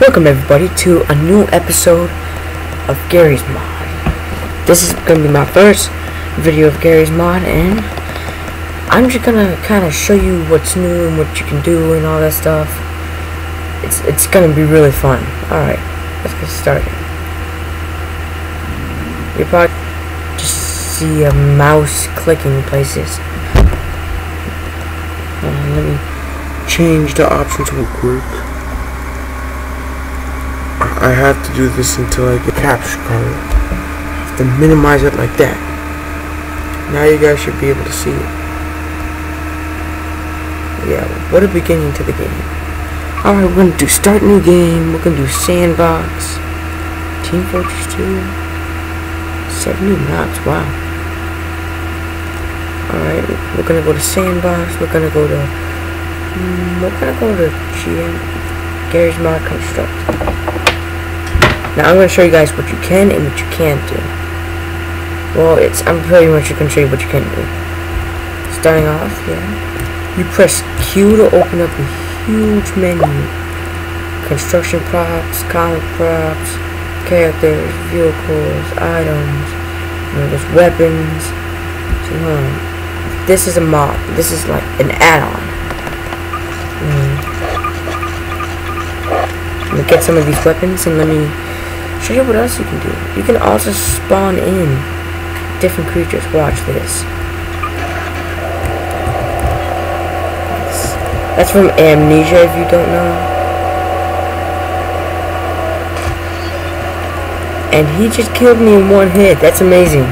Welcome everybody to a new episode of Garry's Mod. This is gonna be my first video of Garry's Mod and I'm just gonna kinda show you what's new and what you can do and all that stuff. It's it's gonna be really fun. Alright, let's get started. You probably just see a mouse clicking places. Uh, let me change the options real quick. I have to do this until I get capture card. I have to minimize it like that. Now you guys should be able to see it. Yeah, what a beginning to the game. Alright, we're gonna do start new game, we're gonna do sandbox, Team Fortress 2, 7 new maps, wow. Alright, we're gonna go to sandbox, we're gonna go to, mm, we're gonna go to GM, Garry's Mod Construct. Now I'm going to show you guys what you can and what you can't do. Well, it's I'm pretty much going to show you what you can do. Starting off, yeah. You press Q to open up a huge menu. Construction props, comic props, characters, vehicles, items, you know, there's weapons. So, hmm, this is a mod. This is like an add-on. Mm. Let me get some of these weapons and let me Show you what else you can do. You can also spawn in different creatures. Watch this. That's from Amnesia, if you don't know. And he just killed me in one hit. That's amazing.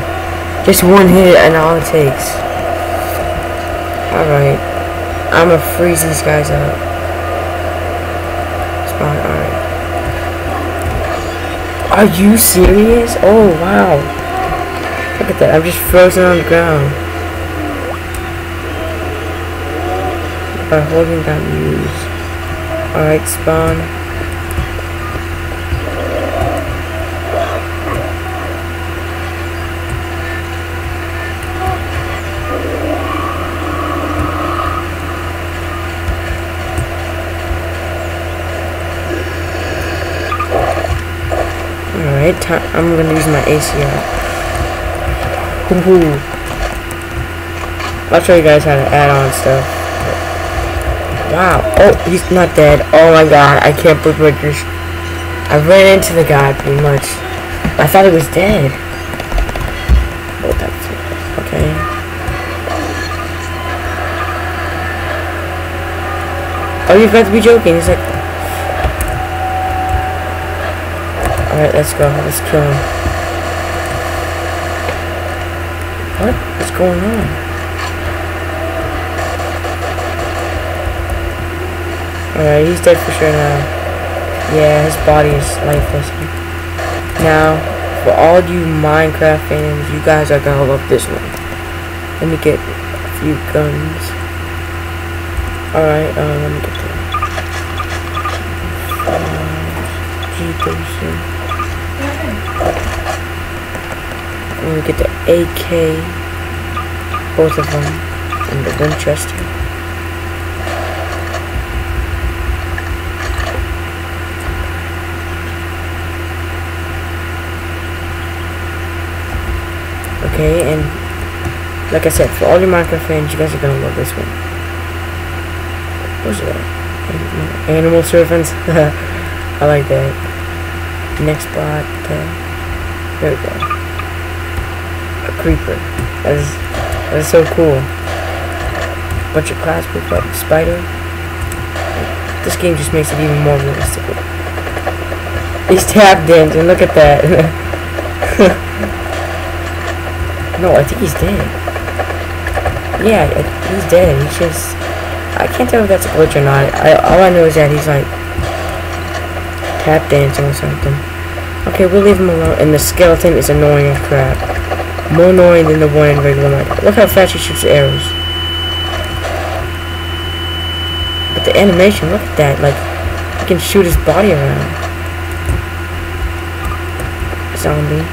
Just one hit and all it takes. Alright. I'm gonna freeze these guys up. Spawn, alright. Are you serious? Oh, wow. Look at that. I'm just frozen on the ground. By holding down use. Alright, spawn. I'm gonna use my ACR. I'll show you guys how to add on stuff. Wow. Oh, he's not dead. Oh my god, I can't believe I just... I ran into the guy, pretty much. I thought he was dead. Oh, that's Okay. Oh, you've got to be joking. He's like... Alright, let's go. Let's kill him. What? What's going on? Alright, he's dead for sure now. Yeah, his body is lifeless. Now, for all you Minecraft fans, you guys are gonna love this one. Let me get a few guns. Alright, um, let me get that. Uh, G-36. I'm gonna get the AK, both of them, and the Winchester. Okay, and like I said, for all your Minecraft fans, you guys are gonna love this one. What's that? Animal servants. I like that. Next spot. Uh, there we go a creeper. That is, that is so cool. Bunch of class with like spider. This game just makes it even more realistic. He's tap dancing, look at that. no, I think he's dead. Yeah, he's dead. He's just... I can't tell if that's a glitch or not. I, all I know is that he's like... Tap dancing or something. Okay, we'll leave him alone. And the skeleton is annoying as crap. More annoying than the one in regular Minecraft. Look how fast he shoots arrows. But the animation, look at that. Like, he can shoot his body around. Zombie.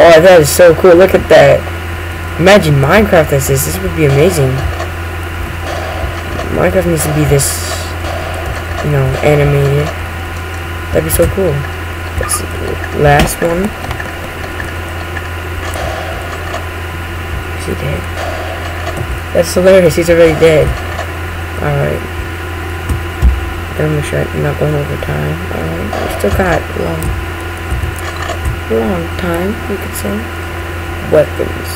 Oh, that is so cool. Look at that. Imagine Minecraft as this. This would be amazing. Minecraft needs to be this you know, animated. That'd be so cool. That's the last one. Is he dead? That's hilarious. He's already dead. Alright. Gotta make sure I'm not going over time. Alright. Still got long, long time, you could say. Weapons.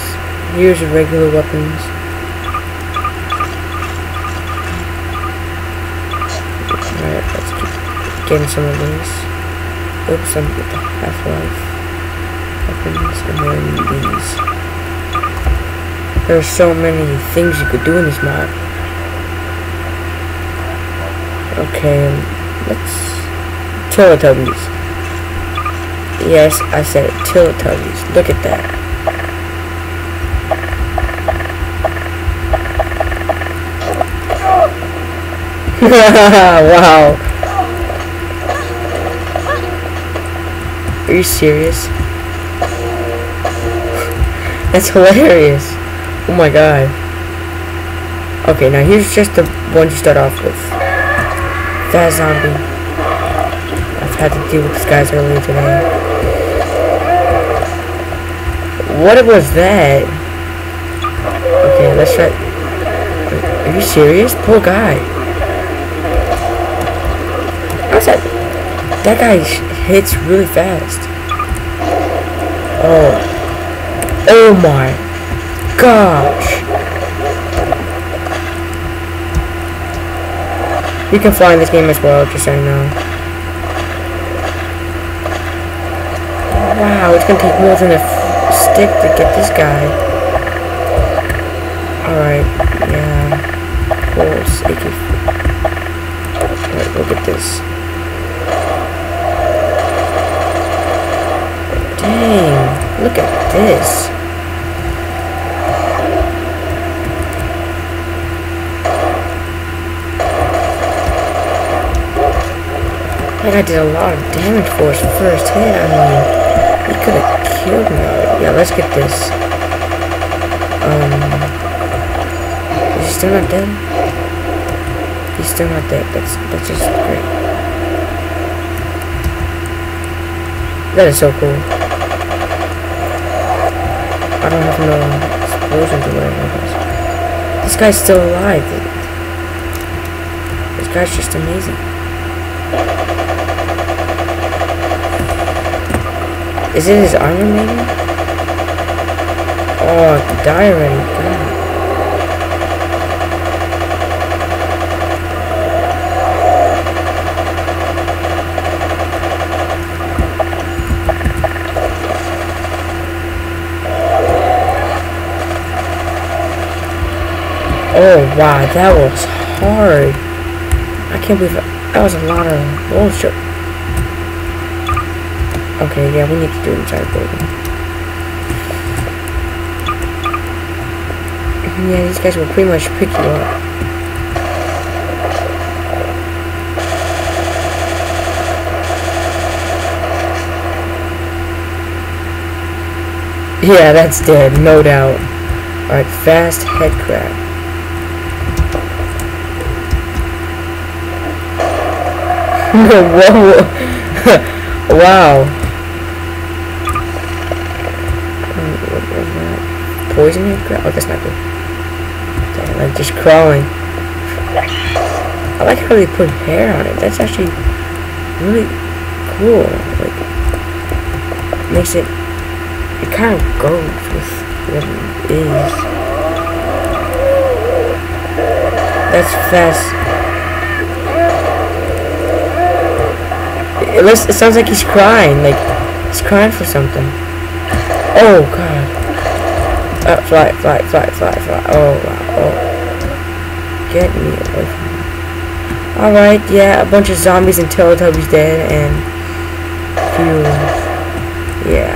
Here's regular weapons. Alright, let's keep getting some of these. Oops, some Half-Life weapons, and then these. There's so many things you could do in this map. Okay, let's... Teletubbies. Yes, I said Teletubbies. Look at that. wow. Are you serious? That's hilarious. Oh my god. Okay, now here's just the one to start off with. That zombie. I've had to deal with these guys earlier today. What was that? Okay, let's try. Are you serious? Poor guy. How's that? That guy hits really fast. Oh. Oh my gosh. You can fly in this game as well, just so you know. Wow, it's gonna take more than a stick to get this guy. Alright, yeah. Of course, AK. Alright, look at this. Dang, look at this. Like I did a lot of damage for his first hit. I mean, he could have killed me. Yeah, let's get this. Um, is he still not dead? He's still not dead. That's that's just great. That is so cool. I don't have no explosions or whatever This guy's still alive. This guy's just amazing. Is it his armor maybe? Oh, die already. God. Oh wow, that was hard. I can't believe that was a lot of bullshit. Okay, yeah, we need to do inside building. Yeah, these guys will pretty much pick you up. Yeah, that's dead, no doubt. Alright, fast head crab. Whoa. wow. Poison head Oh, that's not good. Damn, like just crawling. I like how they put hair on it. That's actually really cool. Like, makes it, it kind of goes with what it is. That's fast It, it sounds like he's crying. Like, he's crying for something. Oh, God. Uh, fly, fly, fly, fly, fly. Oh, wow. Oh. Get me away from me. Alright, yeah, a bunch of zombies and Teletubbies dead, and few, yeah.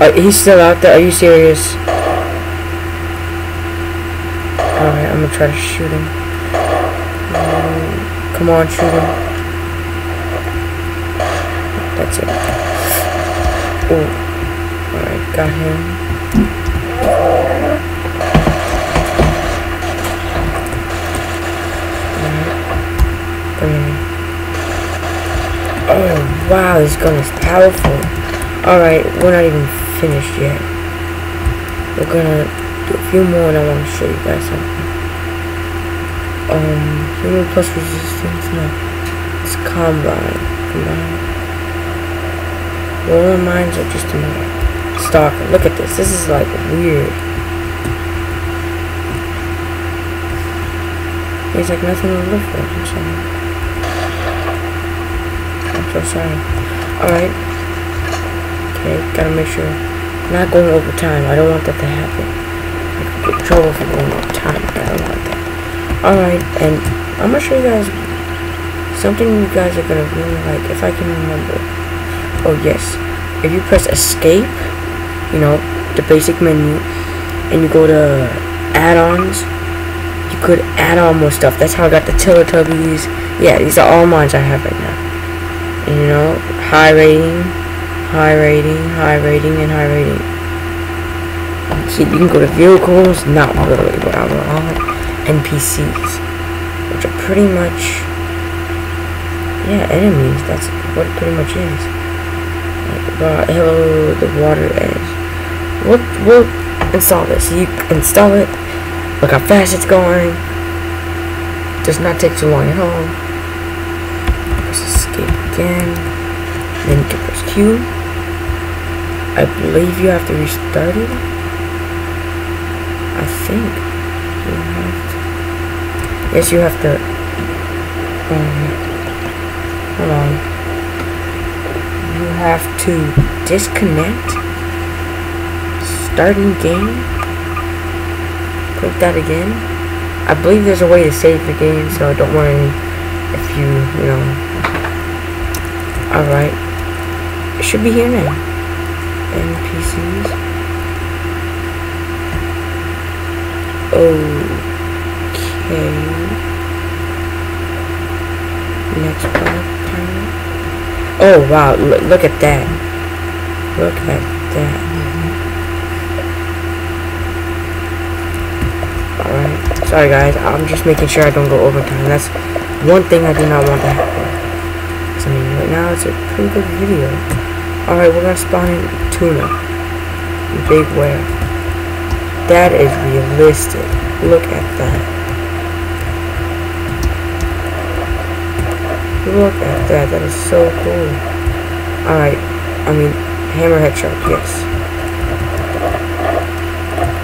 Uh, he's still out there, are you serious? Alright, I'm gonna try to shoot him. Um, come on, shoot him. That's it. Oh, alright, got him. Oh, wow, this gun is powerful. Alright, we're not even finished yet. We're gonna do a few more and I want to show you guys something. Um, human plus resistance? No. It's combine. Combine. Rolling mines are just another. Stalker. Look at this. This is like weird. There's like nothing to live for. I'm sorry. I'm so sorry. Alright. Okay, gotta make sure. I'm Not going over time. I don't want that to happen. I could get trouble for going over time. I don't want that. Alright, and I'm gonna show you guys something you guys are gonna really like if I can remember. Oh yes. If you press escape, you know, the basic menu, and you go to add-ons, you could add on more stuff. That's how I got the Teletubbies. Yeah, these are all mines I have right now. And you know, high rating, high rating, high rating, and high rating. See, you can go to vehicles, not really, but I'm on NPCs, which are pretty much, yeah, enemies. That's what it pretty much is. Uh, hello, the water edge. We'll, we'll install this. You install it. Look how fast it's going. Does not take too long at all. Press escape again. Then you can press Q. I believe you have to restart it. I think you have to. Yes, you have to. Um, hold on. You have to disconnect. Starting game. Click that again. I believe there's a way to save the game, so don't worry if you, you know. Alright. It should be here now. NPCs. Okay. Next part. Oh wow, look, look at that. Look at that. Alright. Sorry guys, I'm just making sure I don't go overtime. That's one thing I do not want to happen. I mean, right now it's a pretty good video. Alright, we're gonna spawn in tuna. Big whale. That is realistic. Look at that. Look at that. That is so cool. Alright. I mean, hammerhead shark, yes.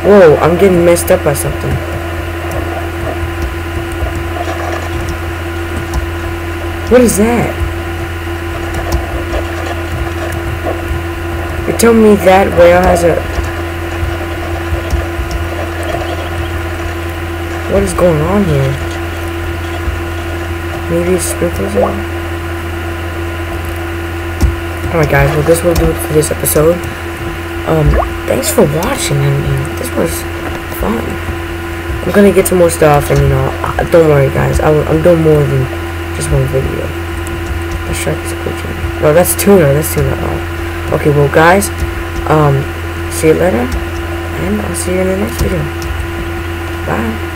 Whoa, I'm getting messed up by something. What is that? You're telling me that whale has a What is going on here? Maybe it's sprinkles on? Alright guys, well this will do it for this episode. Um, thanks for watching, I mean, this was fun. I'm gonna get some more stuff, and you know, uh, don't worry guys, I, am doing more than just one video. The shark is glitching. No, that's tuna, that's tuna. Oh. Okay, well guys, um, see you later, and I'll see you in the next video. Bye.